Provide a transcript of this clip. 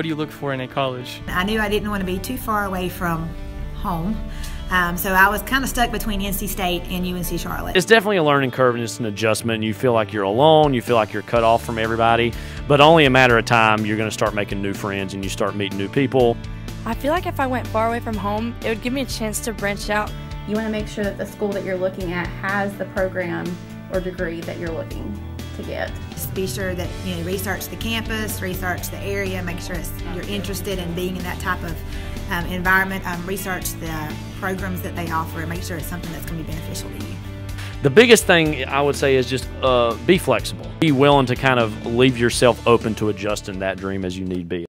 What do you look for in a college? I knew I didn't want to be too far away from home. Um, so I was kind of stuck between NC State and UNC Charlotte. It's definitely a learning curve and it's an adjustment. You feel like you're alone, you feel like you're cut off from everybody, but only a matter of time you're going to start making new friends and you start meeting new people. I feel like if I went far away from home, it would give me a chance to branch out. You want to make sure that the school that you're looking at has the program or degree that you're looking to get. Just be sure that you know research the campus, research the area, make sure you're interested in being in that type of um, environment. Um, research the programs that they offer and make sure it's something that's going to be beneficial to you. The biggest thing I would say is just uh, be flexible. Be willing to kind of leave yourself open to adjusting that dream as you need be.